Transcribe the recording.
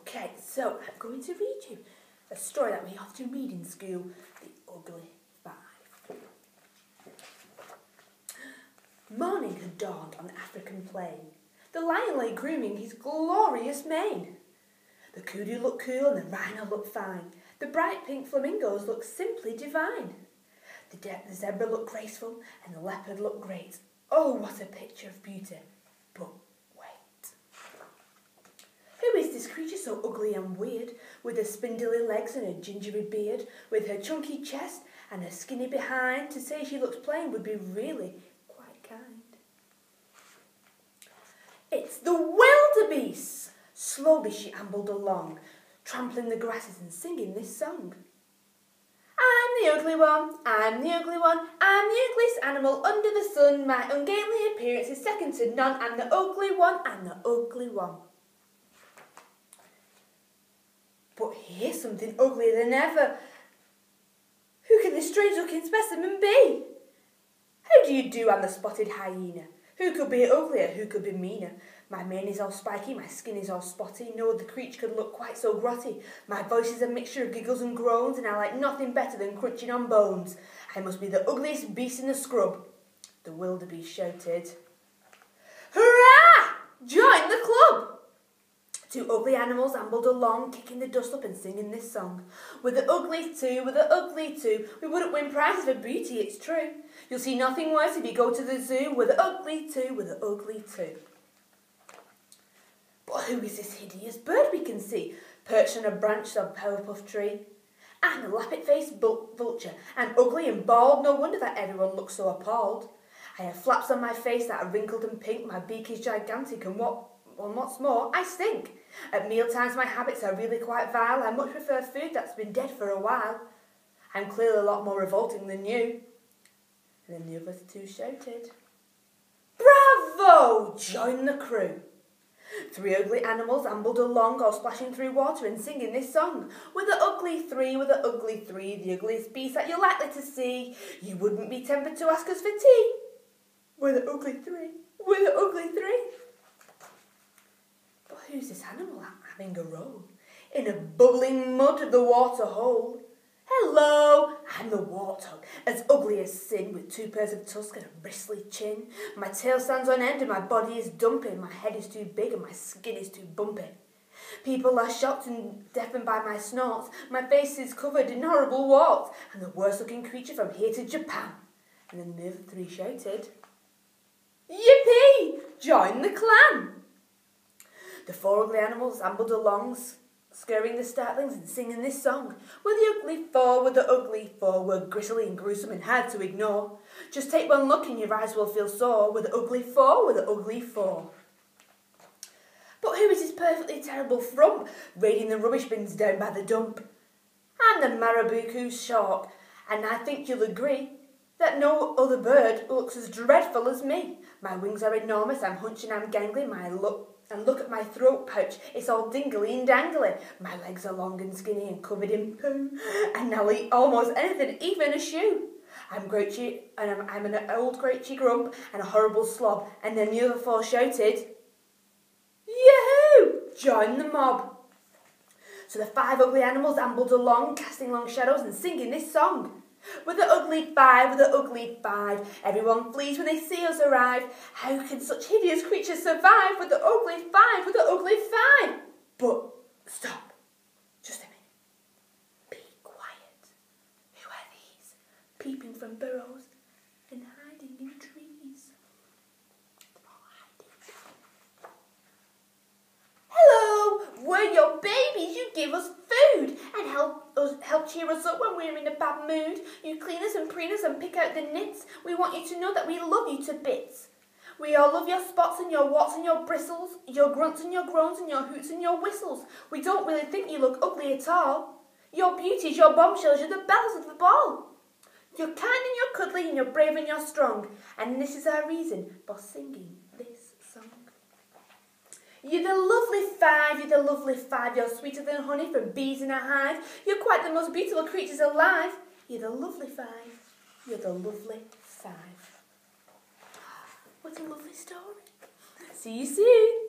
Okay, so I'm going to read you a story that we often read in school, The Ugly Five. Morning had dawned on the African plain. The lion lay grooming his glorious mane. The kudu looked cool and the rhino looked fine. The bright pink flamingos looked simply divine. The, de- the zebra looked graceful and the leopard looked great. Oh, what a picture of beauty! But wait. Who is this creature so ugly and weird, with her spindly legs and her gingery beard, with her chunky chest and her skinny behind? To say she looks plain would be really quite kind. It's the wildebeest! Slowly she ambled along, trampling the grasses and singing this song. I'm the ugly one, I'm the ugly one, I'm the ugliest animal under the sun. My ungainly appearance is second to none. I'm the ugly one, I'm the ugly one. But here's something uglier than ever. Who can this strange looking specimen be? How do you do, I'm the spotted hyena? Who could be uglier? Who could be meaner? My mane is all spiky, my skin is all spotty. No other creature could look quite so grotty. My voice is a mixture of giggles and groans, and I like nothing better than crunching on bones. I must be the ugliest beast in the scrub. The wildebeest shouted. Hurrah! Join the club! Two ugly animals ambled along, kicking the dust up and singing this song. We're the ugly two, we're the ugly two. We wouldn't win prizes for beauty, it's true. You'll see nothing worse if you go to the zoo. We're the ugly two, we're the ugly two. But who is this hideous bird we can see, perched on a branch of a powerpuff tree? I'm a lappet-faced vulture, and ugly and bald. No wonder that everyone looks so appalled. I have flaps on my face that are wrinkled and pink. My beak is gigantic, and what, well, what's more, I stink. At mealtimes, my habits are really quite vile. I much prefer food that's been dead for a while. I'm clearly a lot more revolting than you. And then the other two shouted, Bravo! Join the crew. Three ugly animals ambled along, all splashing through water and singing this song. We're the ugly three, we're the ugly three, the ugliest beast that you're likely to see. You wouldn't be tempted to ask us for tea. We're the ugly three, we're the ugly three. Who's this animal having a roll? In a bubbling mud of the water hole. Hello, I'm the warthog, as ugly as sin, with two pairs of tusks and a bristly chin. My tail stands on end and my body is dumpy. My head is too big and my skin is too bumpy. People are shocked and deafened by my snorts. My face is covered in horrible warts. I'm the worst looking creature from here to Japan. And then the other three shouted, Yippee! Join the clan! The four ugly animals ambled along, scurrying the startlings and singing this song. We're the ugly four, we're the ugly four, we're gristly and gruesome and hard to ignore. Just take one look and your eyes will feel sore. We're the ugly four, we're the ugly four. But who is this perfectly terrible frump raiding the rubbish bins down by the dump? I'm the marabou stork, and I think you'll agree that no other bird looks as dreadful as me. My wings are enormous, I'm hunching, I'm gangly, my look and look at my throat pouch, it's all dingly and dangly. My legs are long and skinny and covered in poo, and I'll eat almost anything, even a shoe. I'm grouchy, and I'm, I'm an old grouchy grump and a horrible slob. And then the other four shouted, Yahoo! Join the mob. So the five ugly animals ambled along, casting long shadows and singing this song. With the ugly five, with the ugly five, everyone flees when they see us arrive. How can such hideous creatures survive with the ugly five, with the ugly five? But stop, just a minute. Be quiet. Who are these, peeping from burrows and hiding in trees? Hello, we're your babies. You give us food and help us help cheer us up when we're in a bad mood. You clean us and preen us and pick out the nits. We want you to know that we love you to bits. We all love your spots and your warts and your bristles, your grunts and your groans and your hoots and your whistles. We don't really think you look ugly at all. Your beauties, your bombshells, you're the bells of the ball. You're kind and you're cuddly and you're brave and you're strong. And this is our reason for singing. You're the lovely five, you're the lovely five, you're sweeter than honey from bees in a hive. You're quite the most beautiful creatures alive. You're the lovely five, you're the lovely five. What a lovely story. See you soon.